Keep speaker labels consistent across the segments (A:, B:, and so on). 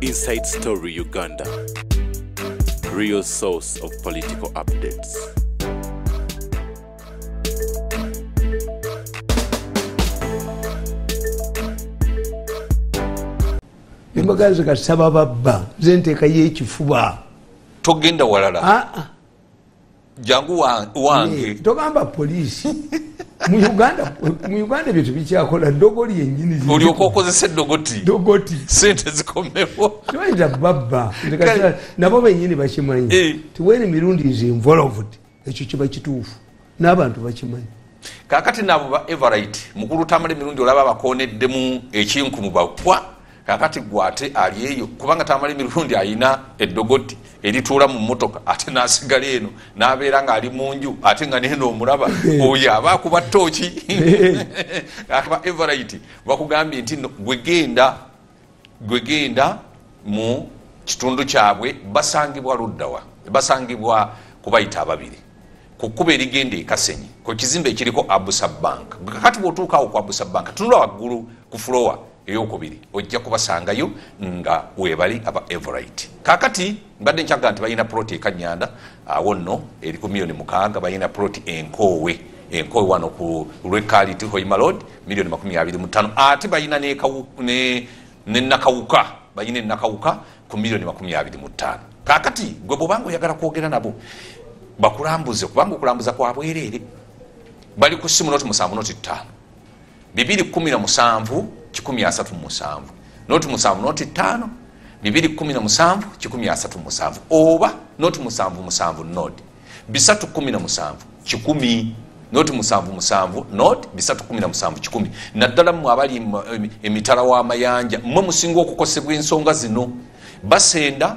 A: Inside Story Uganda. Real source of political updates.
B: embaga nze kasaba babba nze nteekayo ekifuba
C: togenda walala
B: Ah, ah.
C: Jangu wa- wange.
B: togamba poliisi. Mu uganda ebyo tebikyakola dogoli yenyini ziri-
C: olyoka okozesa edogoti
B: dogoti
C: sente zikomewo
B: tibayita babba. Nabo benyini bakimanyi.
C: Eh.
B: tiwene emirundi is involved. Ekyo kiba kituufu n'abantu bakimanyi.
C: Kakati naabo ba everite mukulu tamala emirundi olaba bakoneddemu ekinkumu bapwa kakati gwate ali eyo kubanga tamala emirundi alina eddogoti erituula mu motoka ate nasigala eno nabeera nga ali munju ate nga neno omulaba oyo aba akuba tooki aba everite bakugambye nti gwegenda gwegenda mu kitundu kyabwe basangibwa luddawa basangibwa kubayita ababiri. Ku kkuba erigenda ekasenyi ku kizimbe ekiriko abusa bank. Kakati bwotuukaawo ku abusa bank tunula waggulu ku fulowa eyokubiri ojja kubasangayo nga webali aba everite. Kakati mbadde nkyaga nti balina ploti ekanyanda awo nno eri ku miliyoni mukaaga balina ploti enkoowe. Enkoowe wano ku lwekaliti hoimalod miliyoni 25 ate balina nekawu- ne ne nakawuka balina enakawuka ku miliyoni 25 kakati gwe bwobanga oyagala kwogera nabo bakulambuze kubanga okulambuza kwabwereere bali ku simu noti musanvu noti ttaano. Bibiri kumi na musanvu kikumi asatu mu musanvu. Noti musanvu noti ttaano. Bibiri kumi na musanvu kikumi asatu mu musanvu. Oba noti musanvu musanvu noti. Bisatu kumi na musanvu kikumi. Noti musanvu musanvu noti. Bisatu kumi na musanvu kikumi. Naddala mmwe abali emitala w'amayanja mmwe musinga okukosebwa ensonga zino. Basenda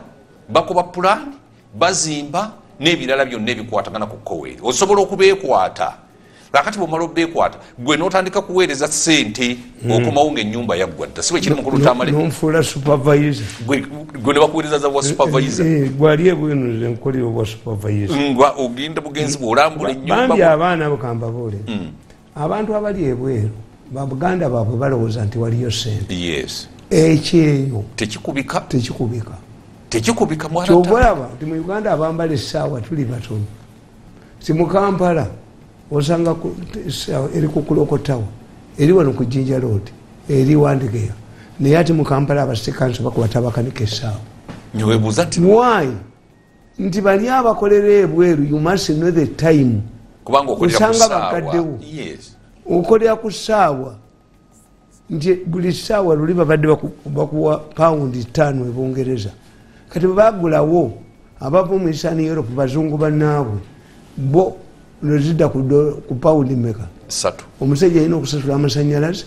C: bakuba pulaani bazimba n'ebirala byonna ebikwatagana ku koweri osobola okubeekwata kakati bwomala obeekwata gwe n'otandika kuweereza sente okomawo ngaenyumba yaggwa dda. Si bwe kiri mukulu tamale
B: nonfuula supervisor.
C: Gwe gwe ne bakuweereza za bwa supervisor.
B: Eh, gwali ebwenuze nkolera obwa supervisor.
C: Nga ogenda bugenzi bwolambula enyumba
B: bambi abaana bukambabuule abantu abali ebweru babuganda baabwe balowooza nti waliyo sente
C: yes.
B: Ekyeyo.
C: Tekikubika?
B: Tekikubika.
C: Tekikubika
B: olaba nti mu uganda abambala essaawa tuli batono. Si mu kampala osanga eri ku kulokotawa eri wano ku jinja road eri wandigeya naye ati mu kampala abasikansi bakuba tabakanika essaawa.
C: Nyewebuuza nti
B: why? Nti bali abakolera ebweru you must know the time. Osanga bakaddewo.
C: yes.
B: Okolera ku ssaawa. Nti buli ssaawa luli babadde baku- bakuwa pawundi ttaano ebungereza kati bebagulawo abava mu eastern europe bazungu bannaabwe bo lwezidda ku pawundi meka omusajja alina okusasula amasanyalaze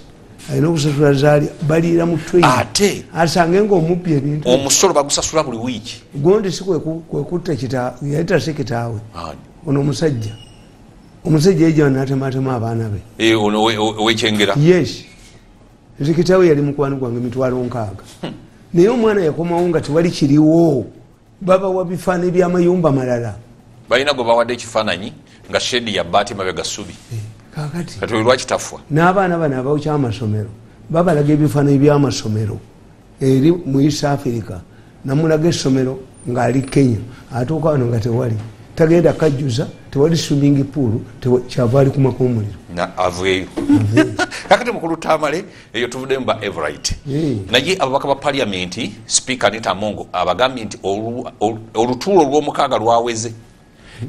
B: alina okusasula zaali baliira mu
C: ate?
B: Asange ngaomubbi ebintu.
C: Omusolo bagusasula buli wiiki.
B: Gondi si kweku- kwekutta kita yayitase kitaawe ono omusajja. Omusajja ejja natematema abaana be.
C: Eh, owekyengera
B: yes. Nze kitaawe yali mukwano gwange mitwalo nkaaga. Naye omwana yakomawo nga tewali kiriwo. Babawa bifaananyi byamayumba malala.
C: Balina gwe bawadde ekifaananyi nga shedi ya baati mabega ssubi
B: kakati.
C: Kati oyo lwakitafwa
B: n'abaana bano abawukya amasomero. Babalaga ebifaananyi byamasomero eri mu east africa. Namulaga essomero ng'ali kenya. Atuuka wano nga tewali tagenda kajjuza tewali swimming pool kyava ali kumako omuliro
C: aveeyo kakati mukulu tamale eyo tuvuddemu ba everite.
B: Eh.
C: naye ababaka ba paliamenti sipiika anita mongo abagambye nti olu- olu- olutuulo olw'omukaaga lwaweze.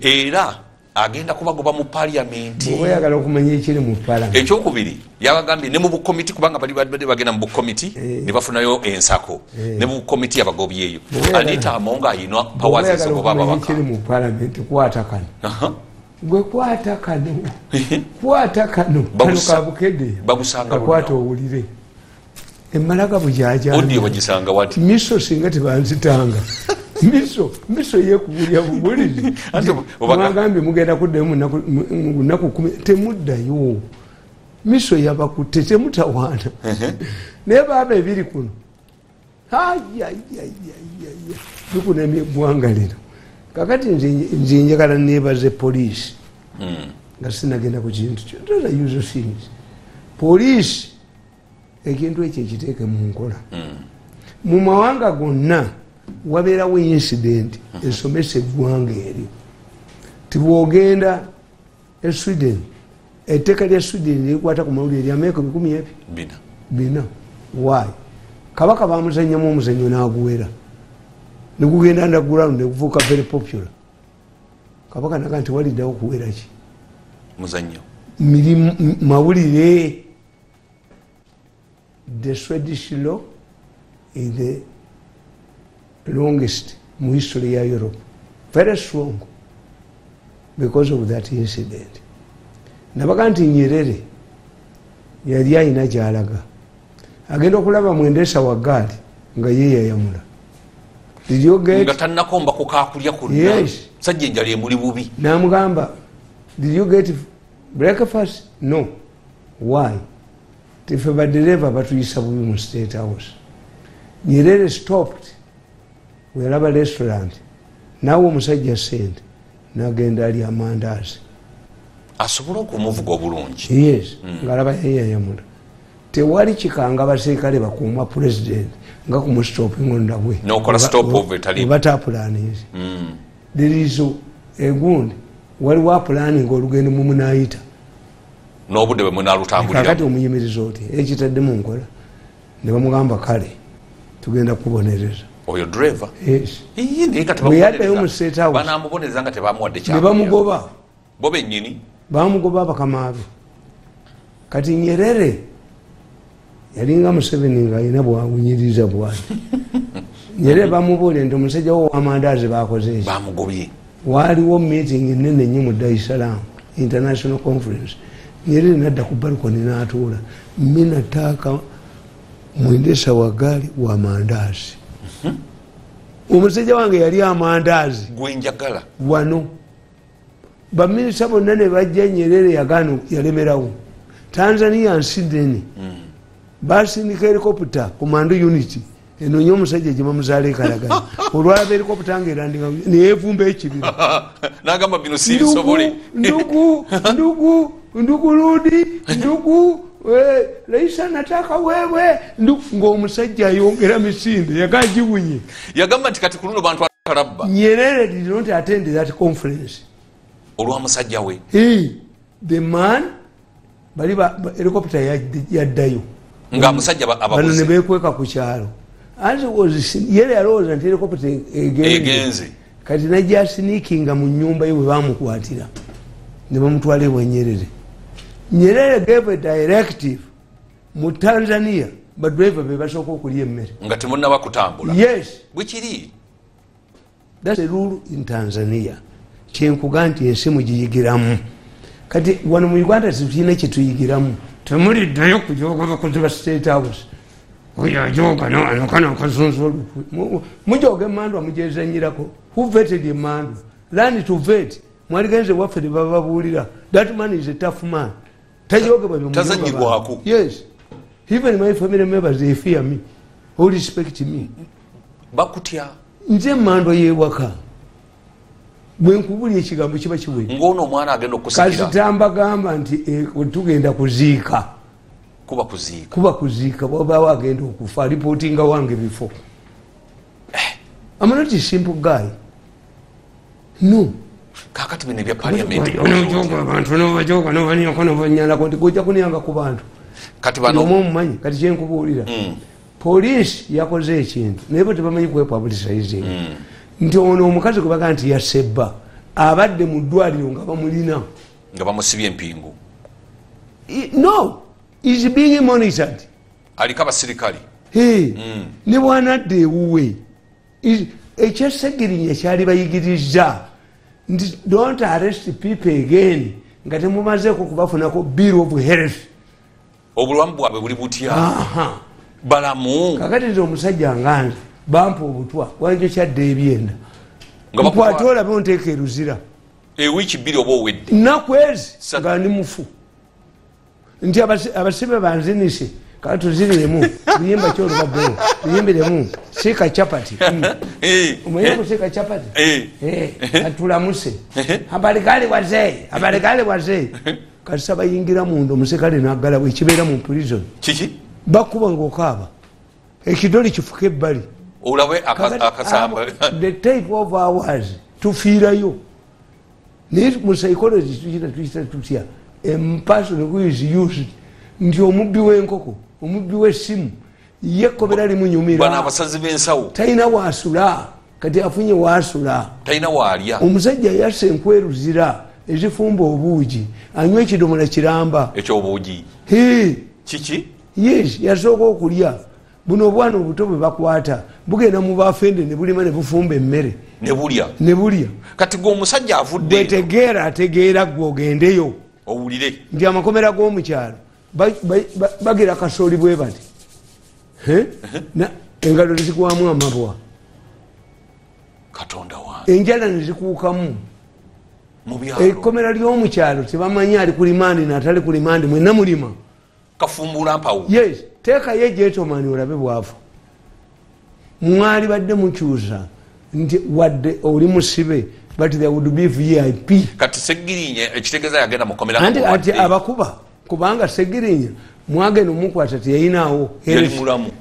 C: Era agenda kubagoba mu paliamenti
B: oyagala okumanya ekiri mu palamenti
C: ekyokubiri yabagambye ne mu bukomiti kubanga bali badde bagenda mu bukomiti ne bafunayo ensako ne mu bukomiti abagobyeyo.
B: Oba oyagala-
C: anita amongo ayina pawazi ababaka.
B: ekiri mu palamenti kwata kano. Gwe kwata kano. Kwata kano. Kano
C: bagusanga
B: kakwata owulire. Emmalaga bujajana
C: odiyo bagisanga wati?
B: Miso singa tebanzitanga miso miso yekubulya
C: obaga-
B: mwagambye mugenda kuddayo mu nnaku- mu- mu nnaku kumi temuddayo. Miso yabakutte temutawaana. Naye baaba ebiri kuno. Bikunamya eggwanga lino kakati nze njagala nebaze poliisi. Nga sinagenda ku kintu kyo. Those are usual things poliisi ekintu ekyo ekiteeke mu nkola. Mu mawanga gonna wabeerawo incident esomesa eggwanga eryo tibwogenda e sweden etteeka lya sweden likwata ku mawulire lyameeko bikumi ebi
C: bina.
B: Bina. Wayi kabaka bamuzanyamu omuzanyo naguwera. Negugenda underground negufuuka very popular. Kabaka naga nti waliddewo okuwera ki?
C: Muzanyo
B: mawulire. The swedish law is the longest mu history ya europe. Very strong because of that incident. Nabaga nti nyerere yali ayina gyalaga. Agenda okulaba mwendesa wa gaali nga yeyayamula
C: nga tannakomba ku kakulya konna.
B: Yes.
C: sajja enjala emuli bubi.
B: Namugamba did you get breakfast? No. Why? Tife badereva batuyisa bubi mu state house. Nyerere stopped weyalaba restaurant nawe omusajja sente nagenda ali amandazi.
C: Asobole okumuvuga obulungi?
B: Yes ngaalaba yeyayamula tewali kikanga abaserikale bakuuma president nga kumustopingo nabwe
C: N'okola stop over etali-
B: obatapulaninzi
C: Mm.
B: derizo egundi waliwo apulaninga olugendo mumunayita
C: n'obudde bwe
B: kakati
C: munaalutambulira
B: omuyimiriza oti ekitadde mu nkola. Ne bamugamba kale tugenda kubonereza
C: oyo driver
B: Yes.
C: Iye, naye nga
B: Bwe yaddayo mu State House.
C: banamubonereza nga tebamuwadde
B: ne bamugoba.
C: bo bennyini?
B: Bamugoba abakamaabe kati nyerere yalinga museveni nga alina bwawunyiriza bwati nyerere bamubuulire nti omusajja wo wamandaazi bakoze eki
C: bamugobye.
B: Waaliwo meeting nene nnyo mu darisalaam international conference. Nyerere nadda ku balkoni n'atuula. Minataaka mwendesa wa gaali wa mandaazi omusajja wange yali amandaazi.
C: Gwenjagala
B: wano baminisita bonna ne bajja nyerere yagaana yalemerawo tanzania nsideni basindika helicopter commando unity enonye omusajja gyebamuzaala ekalagala olwalaba helicopter ngaerandika neyevumba ekibira
C: nagamba bino sibisobole
B: ndugu ndugu ndugu ludi ndugu raisa nataka wewe. Ng'omusajja ayongera misinde yagagibunye
C: yagamba nti kati ku luno bantu akalabba
B: nyerere did not attend that conference.
C: Olwa musajja we.
B: The man bali ba- ba- helicopter yaddayo
C: nga musajja ba-
B: bano ne
C: ababuze
B: bekweka ku kyalo. Yere yalowooza nti helicopter egenze.
C: Egenze.
B: Kati najja siniikinga mu nyumba ye bwe bamukwatira ne bamutwala ewa nyerere nyerere gave a directive mu tanzania badriver be basooka okulya emmere.
C: Nga temunaba kutambula.
B: Yes.
C: Bwekiri
B: thats a rule in tanzania. Kyenkuga nti ensi mugiyigiramu. Kati wano mu uganda tetulina kyetuyigiramu. Temuliddayo kujoga bakozi ba state house. Mujoga emandwa mugezanyirako huveted emandwa lani to vet. Mwaligenze waffe tebababuulira that man is a tough man mujoga
C: Tazanyirwako.
B: yes. Even my family members they fear me. Who respect me?
C: Bakutya.
B: Nze mandwa yewaka. Bwenkubulya ekigambo kiba kiwe
C: ngaono omwana agenda
B: kasita mbagamba nti eh, tugenda kuziika.
C: Kuba kuziika.
B: Kuba kuziika bwabawo agenda okufa alipootinga wange bifo amanoti simple guy. No
C: kakati bino ebya paliamenti.
B: Onojoga abantu nobajoga nobanyako nobanyalako nti gojja kunyanga ku bantu.
C: Kati
B: omu
C: bano
B: omumanyi kati kyenkubuulira
C: Mm.
B: poliisi yakoze ekintu naye bwe tebamanyi kwepublicizinga nti ono omukazi gwe bagaa nti yasebba abadde mu ddwaliro nga bamulina.
C: Nga bamusibye empingu.
B: No is being monitored.
C: Aliko abasirikale
B: Hey, ne bwanadda ewuwe ekyesegirinya kyali bayigiriza nti don't arrest people again. Nga temumazeeko kubafunako bill of health.
C: Obulamu bwabwe buli butya? Balamu?
B: Kakati nze omusajja nganze bampa obutwa. Wanjo kyadda ebyenda?
C: Nga
B: nkwate olabe onteeka eruzira.
C: Ewiiki bbiri oba owedde?
B: Nnaku ezi nga ndi mufu. Nti abasi- abasibe banzinise kati tuziremu luyimba kyolubaddewo luyimbiremu siika capati omanye
C: eh,
B: kusiika capati
C: eh.
B: Eh, atulamuse abalikali wazee abalikali wazee kasita bayingira munda omusekale naggalawo ekibeera mu prison.
C: Kiki?
B: Bakuba ngaokaaba ekidoli kifuka ebbali.
C: Olabe
B: Kakati
C: akasamba.
B: Abo, the type of hours tufiirayo. Naye mu psychology tukita tukita tutya a person who is used nti omubbi w'enkoko omubbi w'essimu ye ekkobera
C: bano
B: limunyumira
C: abasazi b'ensawo.
B: talina wasula. Kati afunye wasula.
C: Talina waalya
B: omusajja yassa enkweruzira ezifumba obuugi anywa ekidomola kiramba.
C: Ekyobuugi. Kiki?
B: Yes yasooka okulya. Buno obwana obuto bwe bakwata bugenda mu bafende ne bulima ne bufumba emmere.
C: Ne bulya.
B: Ne bulya.
C: Kati gwe omusajja avudde
B: bwetegeera ategeera gwe ogendeyo.
C: Owulire.
B: Nti amakomera g'omukyalo ba- ba- ba- bagira kasooli bwe bati? Na- engalo nezigwamu amabwa.
C: Katonda wange
B: enjala nezikuukamu. Ekkomera ly'omukyalo tebamanyi ali ku limandi natali ku limandi mwenna mulima.
C: Kafumbula mpawo
B: yes teekayo ejetomani olabe bwavu mwali badde mukyusa nti wadde oli musibe but there would be vip
C: kati segirinya ekitegeeza yagenda mukomera
B: anti abakuba kubanga segirinya mwagenda omukwata teyayinaawo
C: Yali mulamu.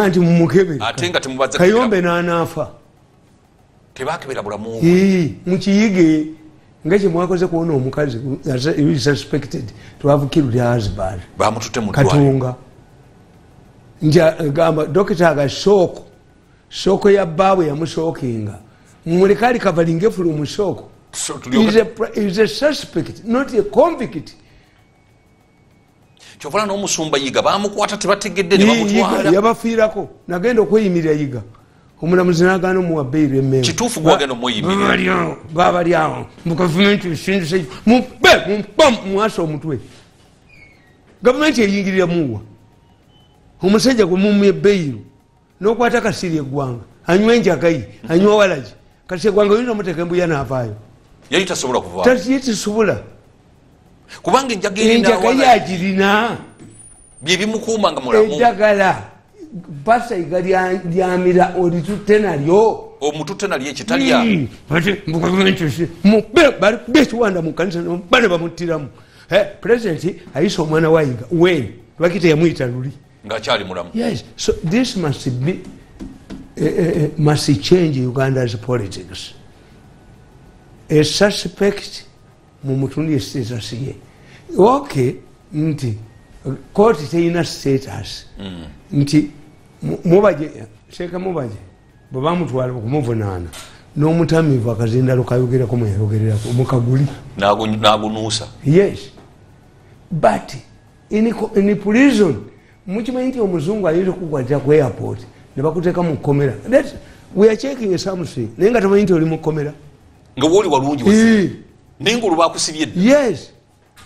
B: anti mumukebe.
C: Ate nga temubaza
B: kayombe n'anaafa.
C: Tebakebera bulamu
B: Ee, mukiyige nga kyemwakoze kuwona omukazi suspected to have killed husband. Nti agamba dokita aga shooko shooko ya baabwe yamushookinga muleka ali kavalinge fulu mu shooko
C: So,
B: He is
C: tulyoke-
B: a pr- he is a suspect not a convict
C: kyovala n'omusumba yiga bamukwata tebategedde ne
B: Yiga,
C: bamutwala.
B: yabafiirako. Nagenda okweyimirira yiga. Omulamuzi nagana omuwa bbeiri emmere.
C: Kituufu gwagenda omweyimirira.
B: babalyawo babalyawo. Mu gavumenti esinduse mube mumpa mwasa omutwe. Gavumenti eyingirira muwa. Omusajja gwe mumya ebbeiro nokwata kasiri eggwanga anywa enjagayi anywa walagi. Kasi eggwanga oyinza omuteeka embuya naavaayo
C: yali tasobola kuva
B: tatiye tisobola
C: kubanga enjaga
B: enjagayi
C: erinawala
B: agirina
C: byebimukuuma nga mulamu
B: eddagala pasayiga lyamira olitutte nalyo.
C: Omututte nali ekitalya.
B: Bekiwanda mukanisa bane bamuttiramu. Pulezidenti ayisa omwana wayiga wen lwaki teyamuyita luli?
C: Ngaakyali mulamu.
B: Yes so this must be uh, uh, must change uganda's politics. A suspect mumutundi status ye. Ok nti kooti teyina status. Nti mu- mubaje seeka mubaje bwebamutwala okumuvunaana n'omutamivu akazindalo kayogerako mweyayogererako mukaguli.
C: N'agu- n'agunuusa.
B: Yes. But in, in prison mukimanyi nti omuzungu ayinza okukwatira ku airport nebakuteeka mu kkomera. That's- we are checking something. Naye nga tamanyi nti oli mu kkomera.
C: Nga wooli walungi naye ngaolwo bakusibye dda?
B: Yes.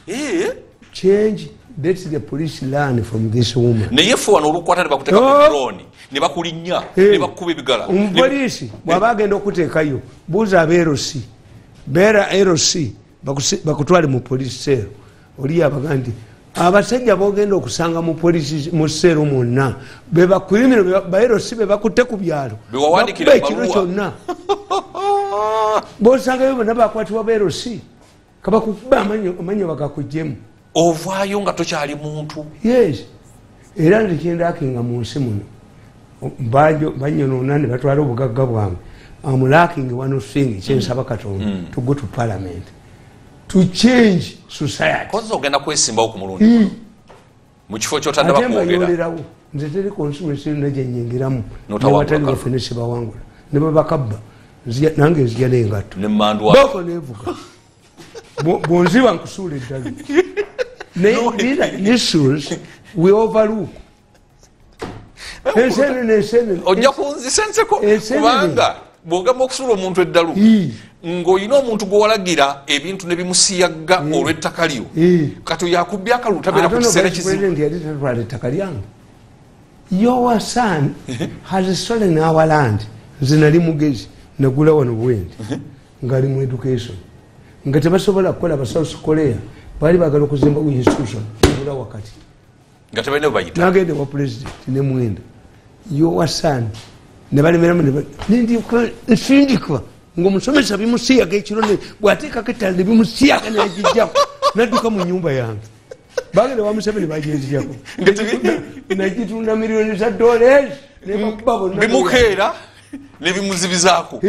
C: Eh,
B: change. Let the police learn from this woman.
C: Naye fe wano olukwata ne bakuteeka ku drone ne bakulinnya ne bakuba ebigala.
B: Omupoliisi bw'aba agenda okuteekayo buuza rc beera bakusi- bakutwale mu polisi seero oli abaga nti abasajja bogenda okusanga mu polisi mu seero mwonna. Bebakulimiro ba rc bebakutte ku byalo. Bakuba ekiro kyonna bosangayo bonna bakwatibwa ba rc kabakukuba amanyo bagakugjemu
C: ovaayo nga tokyali muntu.
B: Yes. Era ndikyendakinga mu nsi muno banyonoona ne batwala obugagga bwange. Amulaking one thing kyensaba katonda. To go to parliament. To change society.
C: Koza ogenda kwesimbawo ku mulundi mu kifo kyotadde
B: ate
C: bakwogera
B: mbayolerawo nze teri constituency yonna gyenyingiramu newatali baffe nesibawangula ne babakabba nange nzija nengatto boko nevuga. Bwonziba nkusuula are issues we overlook. Ensenene
C: ojja kunzisenseko
B: Ensenene.
C: kubanga bwogamba okusuula omuntu eddalu ng'olina omuntu gwewalagira ebintu ne bimusiyagga olw'ettaka lyo kati oyo akubye akalulu tabeera ku kiseera
B: vice
C: kizibu.
B: president yali tatwala ettaka lyange. Your son has stolen our land. Nze nali mugezi nagula wano bwendi ngaali mu education. Nga tebasobola kukola ba south korea baali bagala okuzimba ku institution ebula wakati. Nagende wa president nemwenda son nebalemeramu nsindikwa ngaomusomesa bimusiyaga ekiro bwateekako ettala nebimusiyaga negijjaku nadduka mu nyumba yange. Bagenda wa museveni bagenziyako
C: Nga tebi-
B: nagitunda miliyoni za dollars nebakuba bonna
C: bimukeera nebimuzibizaako